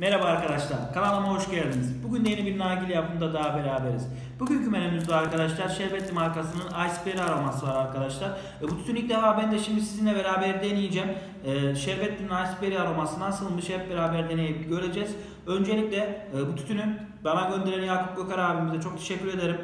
Merhaba arkadaşlar, kanalıma hoş geldiniz. Bugün yeni bir nargile yapımında daha beraberiz. Bugünkü menümüzde arkadaşlar Şerbetli markasının Iceberry aroması var arkadaşlar. E, bu tütün ilk defa ben de şimdi sizinle beraber deneyeceğim. E, Şerbetli'nin Iceberry aroması nasılmış hep beraber deneyip göreceğiz. Öncelikle e, bu tütünü bana gönderen Yakup Gökar abimize çok teşekkür ederim.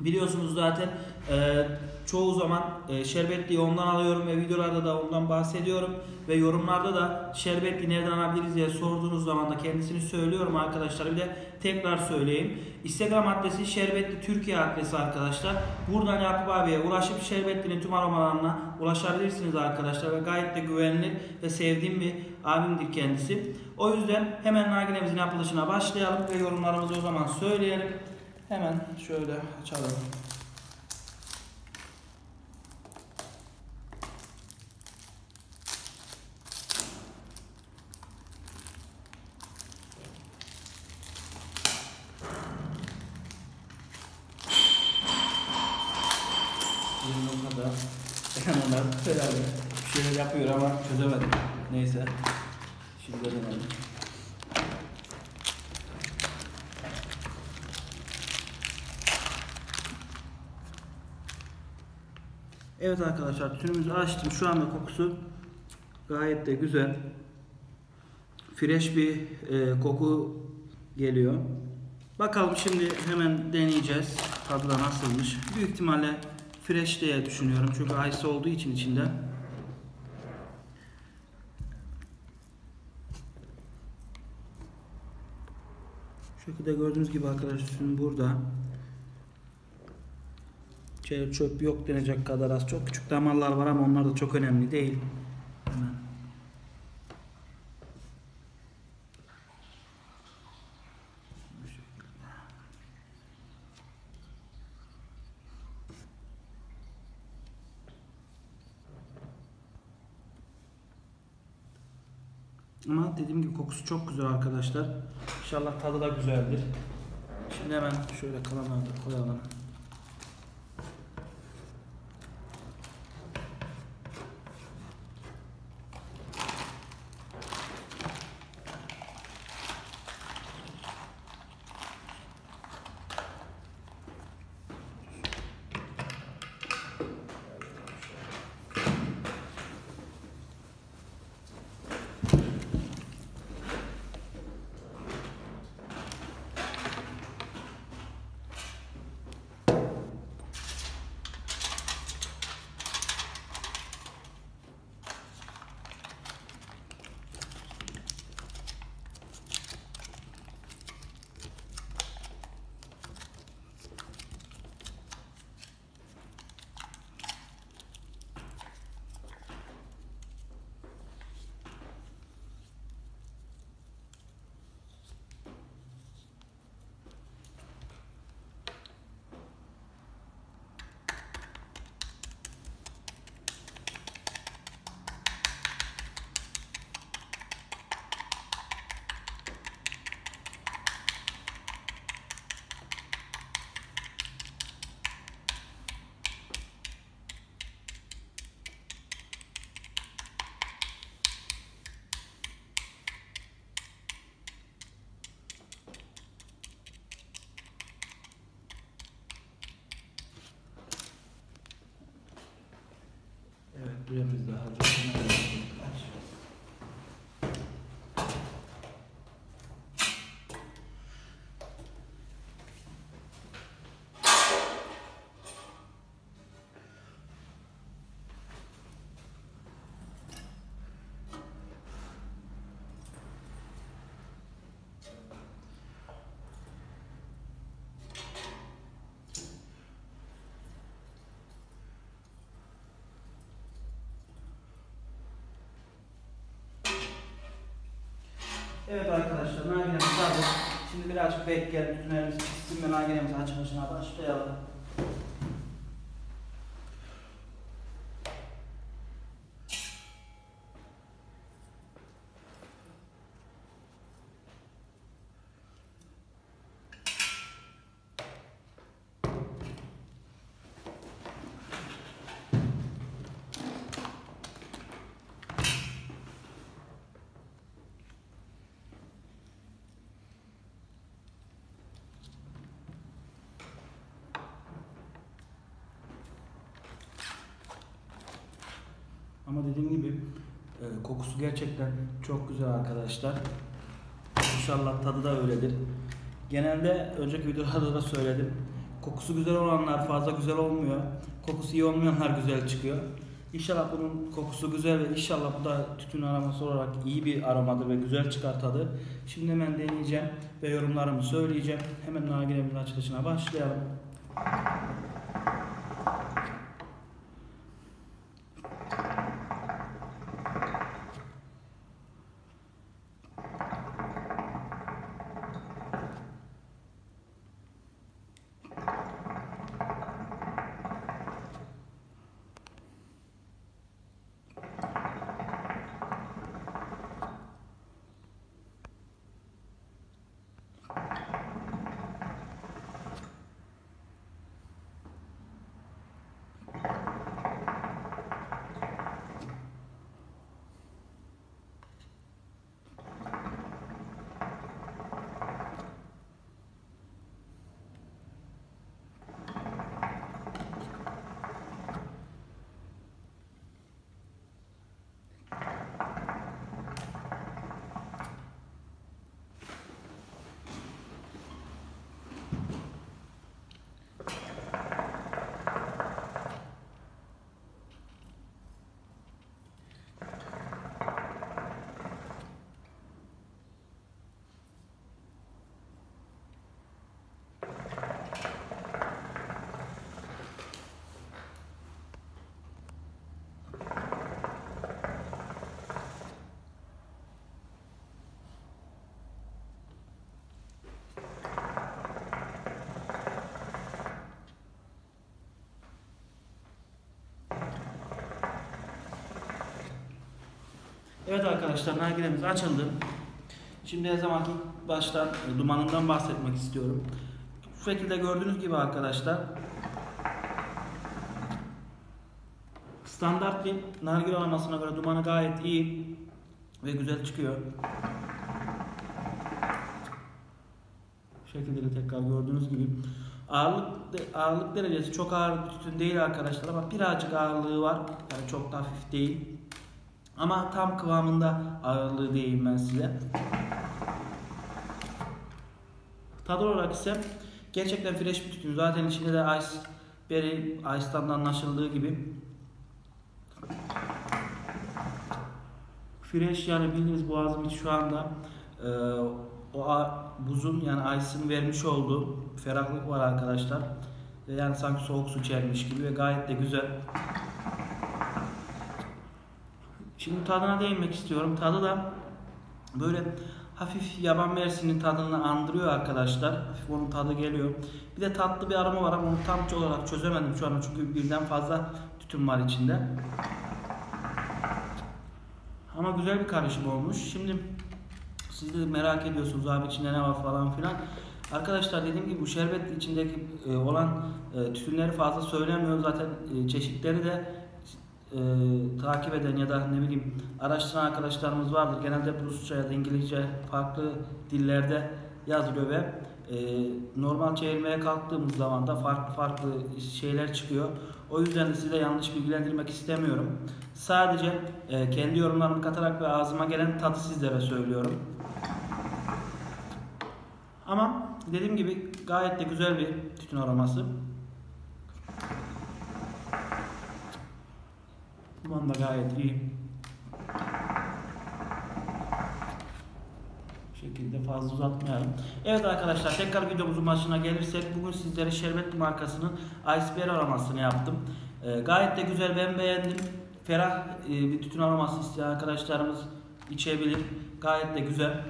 Biliyorsunuz zaten e, çoğu zaman e, şerbetliyi ondan alıyorum ve videolarda da ondan bahsediyorum ve yorumlarda da şerbetli nereden alabiliriz diye sorduğunuz zaman da kendisini söylüyorum arkadaşlar. Bir de tekrar söyleyeyim. Instagram adresi şerbetli Türkiye adresi arkadaşlar. Buradan Yakup abiye ulaşıp şerbetlinin tüm aromalarına ulaşabilirsiniz arkadaşlar ve gayet de güvenilir ve sevdiğim bir abimdir kendisi. O yüzden hemen nargilemizin yapılışına başlayalım ve yorumlarımızı o zaman söyleyelim. Hemen şöyle açalım. Kadar onlar herhalde bir şeyler yapıyor ama çözemedim. Neyse. Şimdi deneyelim. Evet arkadaşlar tütünümüzü açtım. Şu anda kokusu gayet de güzel. Fresh bir e, koku geliyor. Bakalım şimdi hemen deneyeceğiz. Tadı da nasılmış. Büyük ihtimalle fresh diye düşünüyorum. Çünkü ice olduğu için içinde. Şu şekilde gördüğünüz gibi arkadaşlar tütün burada. Şey, çöp yok denecek kadar az. Çok küçük damarlar var ama onlar da çok önemli değil. Hemen. Ama dediğim gibi kokusu çok güzel arkadaşlar. İnşallah tadı da güzeldir. Şimdi hemen şöyle kalanları koyalım. Evet, birimiz daha hazır. Arkadaşlar, nargilemiz hazır. Şimdi birazcık bekleyelim, tütünlerimiz pişsin ve nargilemizin açılışına başlayalım. Dediğim gibi e, kokusu gerçekten çok güzel arkadaşlar. İnşallah tadı da öyledir. Genelde önceki videolarda da söyledim. Kokusu güzel olanlar fazla güzel olmuyor. Kokusu iyi olmayanlar güzel çıkıyor. İnşallah bunun kokusu güzel ve inşallah bu da tütün aroması olarak iyi bir aromadır ve güzel çıkar tadı. Şimdi hemen deneyeceğim ve yorumlarımı söyleyeceğim. Hemen nargilemizin açılışına başlayalım. Evet arkadaşlar nargilemiz açıldı. Şimdi her zamanki baştan e, dumanından bahsetmek istiyorum. Şu şekilde gördüğünüz gibi arkadaşlar standart bir nargile aromasına göre dumanı gayet iyi ve güzel çıkıyor. Şu şekilde de tekrar gördüğünüz gibi ağırlık ağırlık derecesi çok ağır bir tütün değil arkadaşlar ama birazcık ağırlığı var. Yani çok da hafif değil. Ama tam kıvamında ağırlığı diyeyim ben size. Tadı olarak ise gerçekten fresh bir tütün. Zaten içinde de ice berry, ice'dan da anlaşıldığı gibi fresh yani bildiğiniz boğazım şu anda e, o buzun yani ice'ın vermiş olduğu ferahlık var arkadaşlar. Yani sanki soğuk su içermiş gibi ve gayet de güzel. Şimdi tadına değinmek istiyorum. Tadı da böyle hafif yaban mersinin tadını andırıyor arkadaşlar. Hafif onun tadı geliyor. Bir de tatlı bir aroma var ama onu tam olarak çözemedim şu an çünkü birden fazla tütün var içinde. Ama güzel bir karışım olmuş. Şimdi siz de merak ediyorsunuz abi içinde ne var falan filan. Arkadaşlar dediğim gibi bu şerbet içindeki e, olan e, tütünleri fazla söylemiyor. Zaten e, çeşitleri de e, takip eden ya da ne bileyim araştıran arkadaşlarımız vardır. Genelde Rusça ya da İngilizce farklı dillerde yazılıyor ve e, normal çevirmeye kalktığımız zaman da farklı farklı şeyler çıkıyor. O yüzden de size yanlış bilgilendirmek istemiyorum. Sadece e, kendi yorumlarımı katarak ve ağzıma gelen tadı sizlere söylüyorum. Ama dediğim gibi gayet de güzel bir tütün aroması. Duman da gayet iyi. Bu şekilde fazla uzatmayalım. Evet arkadaşlar tekrar videomuzun başına gelirsek bugün sizlere Şerbetli markasının Iceberg aromasını yaptım. Ee, gayet de güzel ben beğendim. Ferah e, bir tütün aroması isteyen arkadaşlarımız içebilir. Gayet de güzel.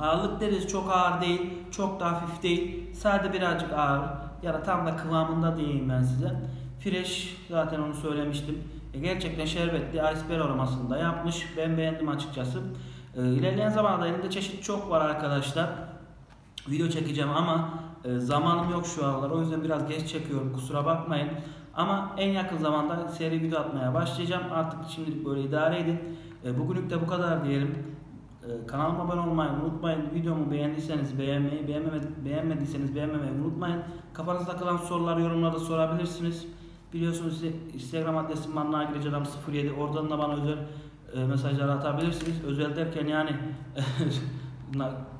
Ağırlık deriz çok ağır değil, çok da hafif değil. Sadece birazcık ağır. Ya da tam da kıvamında diyeyim ben size. Fresh zaten onu söylemiştim. E, gerçekten şerbetli iceberg aromasını da yapmış. Ben beğendim açıkçası. E, ilerleyen zamanda elimde çeşit çok var arkadaşlar. Video çekeceğim ama e, zamanım yok şu aralar. O yüzden biraz geç çekiyorum. Kusura bakmayın. Ama en yakın zamanda seri video atmaya başlayacağım. Artık şimdilik böyle idare edin. E, bugünlük de bu kadar diyelim. E, kanalıma abone olmayı unutmayın. Videomu beğendiyseniz beğenmeyi, beğenmediyseniz beğenmemeyi unutmayın. Kafanızda kalan soruları yorumlarda sorabilirsiniz. Biliyorsunuz Instagram adresim mannagireceadam 07 oradan da bana özel e, mesajlar atabilirsiniz. Özel derken yani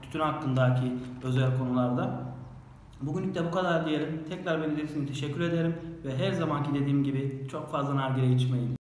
tütün hakkındaki özel konularda. Bugünlük de bu kadar diyelim. Tekrar beni için teşekkür ederim ve her zamanki dediğim gibi çok fazla nargile içmeyin.